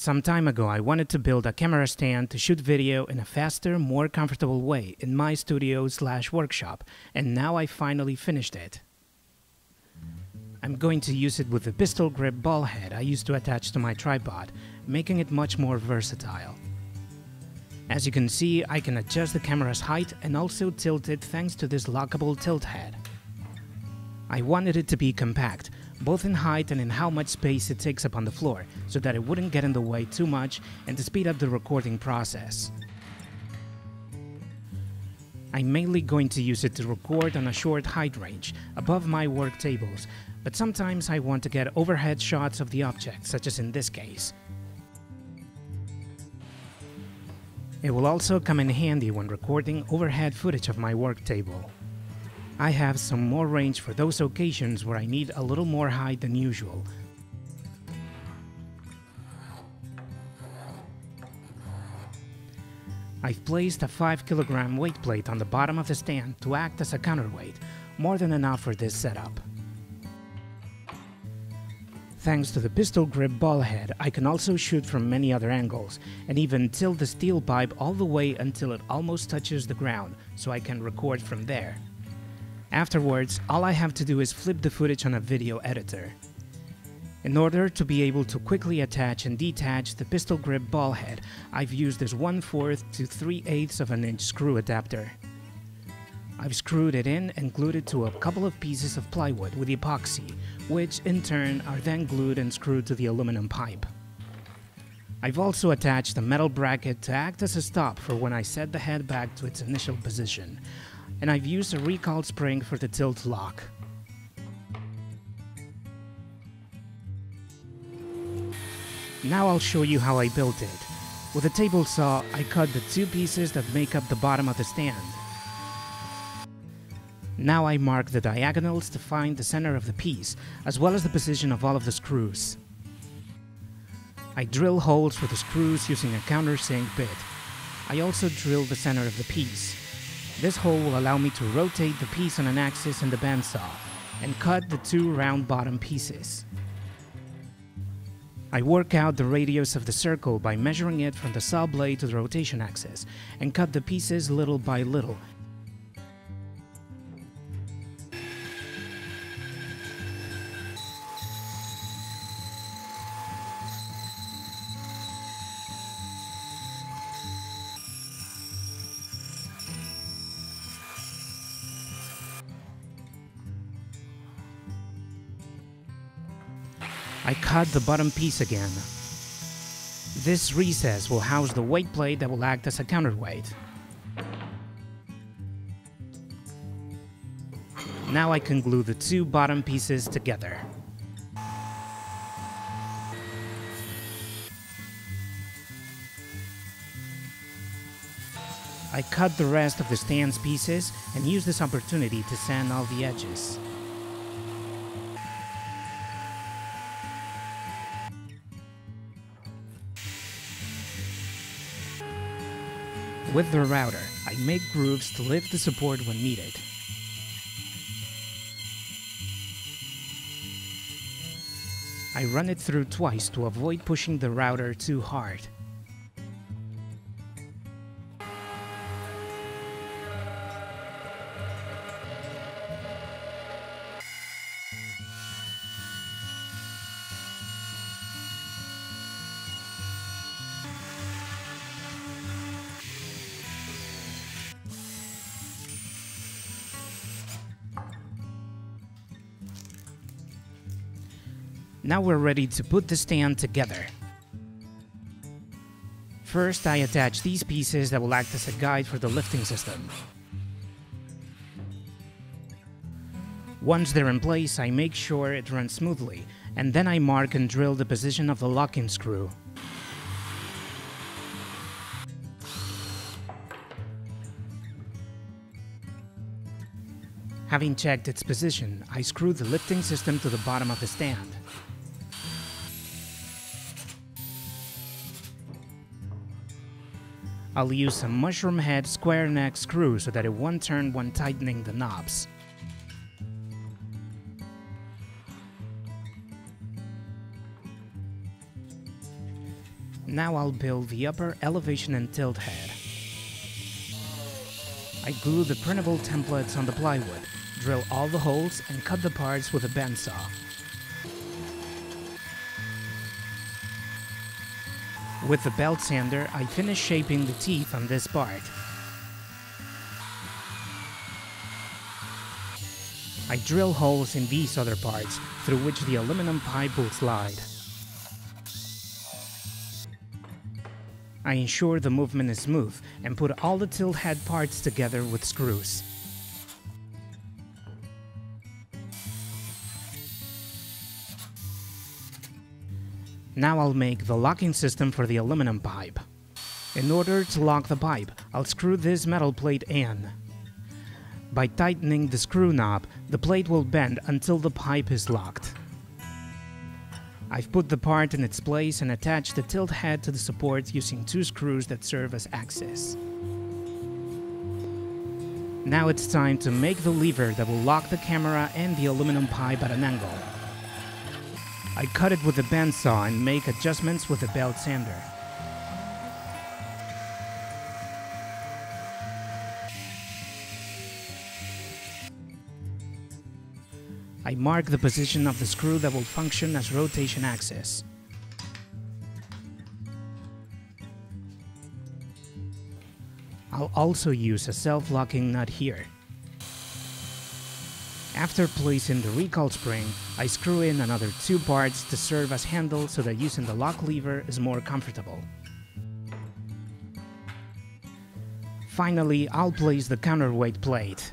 Some time ago, I wanted to build a camera stand to shoot video in a faster, more comfortable way in my studio slash workshop, and now I finally finished it. I'm going to use it with the pistol grip ball head I used to attach to my tripod, making it much more versatile. As you can see, I can adjust the camera's height and also tilt it thanks to this lockable tilt head. I wanted it to be compact, both in height and in how much space it takes up on the floor, so that it wouldn't get in the way too much and to speed up the recording process. I'm mainly going to use it to record on a short height range, above my work tables, but sometimes I want to get overhead shots of the object, such as in this case. It will also come in handy when recording overhead footage of my work table. I have some more range for those occasions where I need a little more height than usual. I've placed a 5 kg weight plate on the bottom of the stand to act as a counterweight, more than enough for this setup. Thanks to the pistol grip ball head, I can also shoot from many other angles, and even tilt the steel pipe all the way until it almost touches the ground, so I can record from there. Afterwards, all I have to do is flip the footage on a video editor. In order to be able to quickly attach and detach the pistol grip ball head, I've used this 1 4th to 3 8 of an inch screw adapter. I've screwed it in and glued it to a couple of pieces of plywood with the epoxy, which in turn are then glued and screwed to the aluminum pipe. I've also attached a metal bracket to act as a stop for when I set the head back to its initial position, and I've used a recalled spring for the tilt lock. Now I'll show you how I built it. With a table saw, I cut the two pieces that make up the bottom of the stand. Now I mark the diagonals to find the center of the piece, as well as the position of all of the screws. I drill holes for the screws using a countersink bit. I also drill the center of the piece. This hole will allow me to rotate the piece on an axis in the bandsaw and cut the two round bottom pieces. I work out the radius of the circle by measuring it from the saw blade to the rotation axis and cut the pieces little by little I cut the bottom piece again. This recess will house the weight plate that will act as a counterweight. Now I can glue the two bottom pieces together. I cut the rest of the stand's pieces and use this opportunity to sand all the edges. With the router, I make grooves to lift the support when needed. I run it through twice to avoid pushing the router too hard. Now we're ready to put the stand together. First, I attach these pieces that will act as a guide for the lifting system. Once they're in place, I make sure it runs smoothly, and then I mark and drill the position of the locking screw. Having checked its position, I screw the lifting system to the bottom of the stand. I'll use a mushroom head square neck screw so that it won't turn when tightening the knobs. Now I'll build the upper elevation and tilt head. I glue the printable templates on the plywood, drill all the holes and cut the parts with a bandsaw. With the belt sander, I finish shaping the teeth on this part. I drill holes in these other parts, through which the aluminum pipe will slide. I ensure the movement is smooth and put all the tilt head parts together with screws. Now I'll make the locking system for the aluminum pipe. In order to lock the pipe, I'll screw this metal plate in. By tightening the screw knob, the plate will bend until the pipe is locked. I've put the part in its place and attached the tilt head to the support using two screws that serve as axes. Now it's time to make the lever that will lock the camera and the aluminum pipe at an angle. I cut it with a bandsaw and make adjustments with a belt sander. I mark the position of the screw that will function as rotation axis. I'll also use a self-locking nut here. After placing the recall spring, I screw in another two parts to serve as handle so that using the lock lever is more comfortable. Finally, I'll place the counterweight plate.